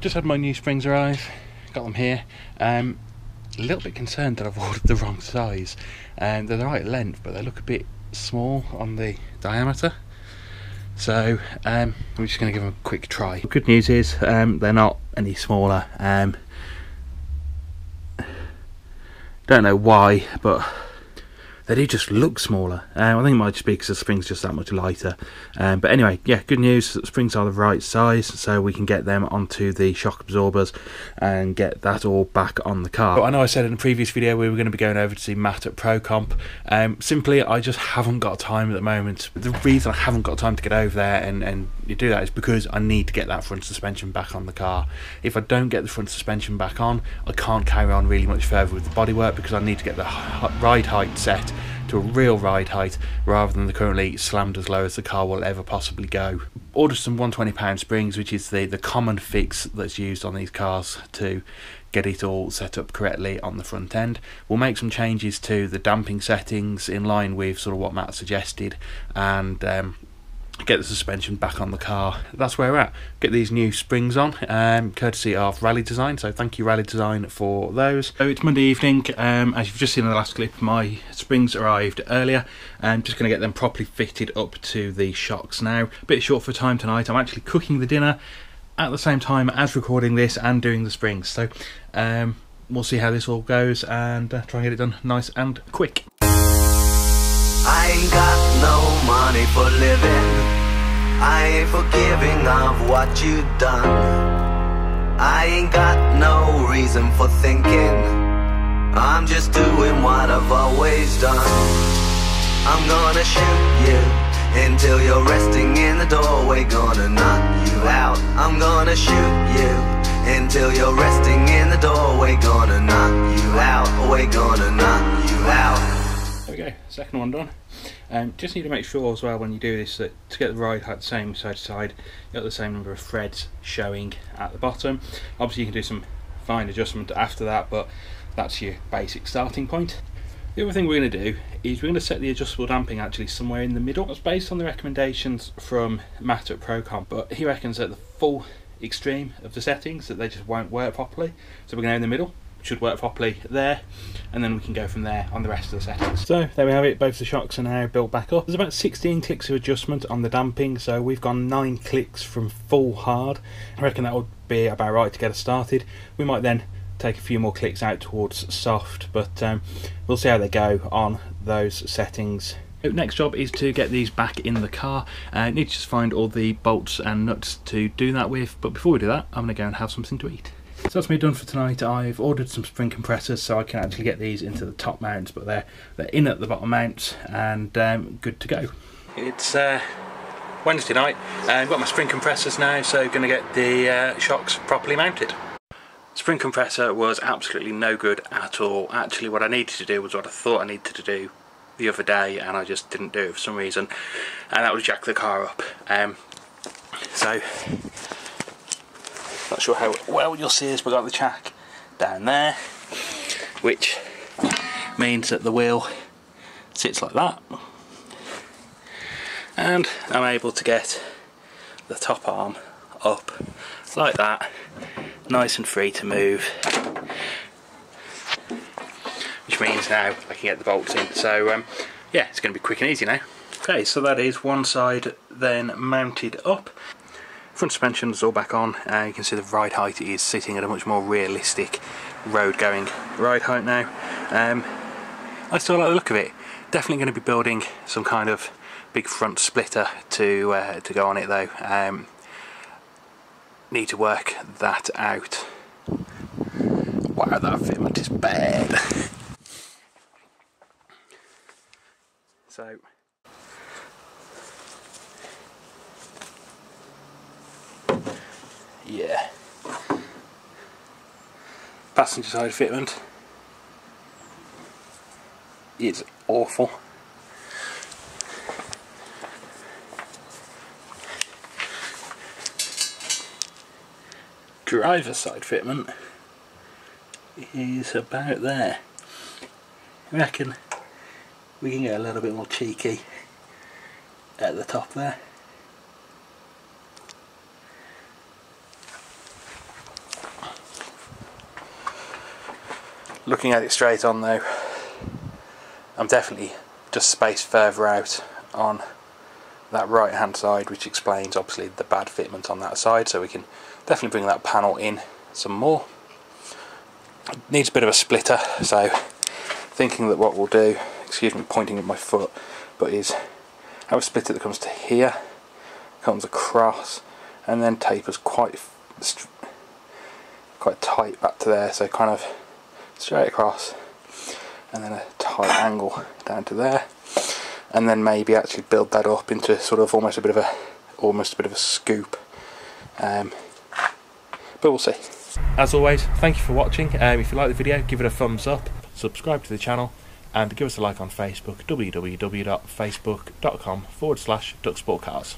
Just had my new springs arrive, got them here. Um, a little bit concerned that I've ordered the wrong size. Um, they're the right length, but they look a bit small on the diameter. So um, I'm just going to give them a quick try. Good news is um, they're not any smaller. Um, don't know why, but they do just look smaller. Um, I think it might just be because the spring's just that much lighter. Um, but anyway, yeah, good news. The springs are the right size, so we can get them onto the shock absorbers and get that all back on the car. But I know I said in a previous video we were going to be going over to see Matt at ProComp. Um, simply, I just haven't got time at the moment. The reason I haven't got time to get over there and, and do that is because I need to get that front suspension back on the car. If I don't get the front suspension back on, I can't carry on really much further with the bodywork because I need to get the ride height set to a real ride height rather than the currently slammed as low as the car will ever possibly go. Order some 120 pound springs which is the, the common fix that's used on these cars to get it all set up correctly on the front end. We'll make some changes to the damping settings in line with sort of what Matt suggested and um, get the suspension back on the car. That's where we're at. Get these new springs on, um, courtesy of Rally Design. So thank you Rally Design for those. So it's Monday evening. Um, as you've just seen in the last clip, my springs arrived earlier. I'm just going to get them properly fitted up to the shocks now. A bit short for time tonight. I'm actually cooking the dinner at the same time as recording this and doing the springs. So um, we'll see how this all goes and uh, try and get it done nice and quick. I ain't got no money for living. I ain't forgiving of what you done. I ain't got no reason for thinking. I'm just doing what I've always done. I'm gonna shoot you until you're resting in the doorway Gonna knock you out. I'm gonna shoot you until you're resting in the doorway Gonna knock you out. We're gonna knock you out. There we go, second one done um, just need to make sure as well when you do this that to get the ride height the same side to side, you got the same number of threads showing at the bottom. Obviously you can do some fine adjustment after that, but that's your basic starting point. The other thing we're going to do is we're going to set the adjustable damping actually somewhere in the middle. That's based on the recommendations from Matt at ProComp, but he reckons that the full extreme of the settings that they just won't work properly. So we're going to go in the middle should work properly there and then we can go from there on the rest of the settings. So there we have it, both the shocks are now built back up. There's about 16 clicks of adjustment on the damping so we've gone 9 clicks from full hard. I reckon that would be about right to get us started. We might then take a few more clicks out towards soft but um, we'll see how they go on those settings Next job is to get these back in the car. I uh, need to just find all the bolts and nuts to do that with, but before we do that, I'm going to go and have something to eat. So that's me done for tonight. I've ordered some spring compressors so I can actually get these into the top mounts, but they're they're in at the bottom mounts and um, good to go. It's uh, Wednesday night and I've got my spring compressors now, so going to get the uh, shocks properly mounted. Spring compressor was absolutely no good at all. Actually, what I needed to do was what I thought I needed to do the other day, and I just didn't do it for some reason, and that was jack the car up. Um, so not sure how well you'll see this, but got the chack down there, which means that the wheel sits like that. And I'm able to get the top arm up like that, nice and free to move. Which means now I can get the bolts in. So um, yeah, it's going to be quick and easy now. Okay, so that is one side then mounted up. Front suspension is all back on uh, you can see the ride height is sitting at a much more realistic road going ride height now. Um, I still like the look of it. Definitely going to be building some kind of big front splitter to uh, to go on it though. Um, need to work that out. Wow, that fitment is bad. so yeah. Passenger side fitment. It's awful. Driver side fitment is about there. I reckon we can get a little bit more cheeky at the top there. Looking at it straight on though, I'm definitely just spaced further out on that right hand side which explains obviously the bad fitment on that side. So we can definitely bring that panel in some more. It needs a bit of a splitter so thinking that what we'll do excuse me pointing at my foot but is have a splitter that comes to here comes across and then tapers quite quite tight back to there. So kind of straight across and then a tight angle down to there and then maybe actually build that up into sort of almost a bit of a almost a bit of a scoop. Um, but we'll see. As always thank you for watching. Um, if you like the video give it a thumbs up subscribe to the channel and give us a like on Facebook www.facebook.com forward slash ducksportcars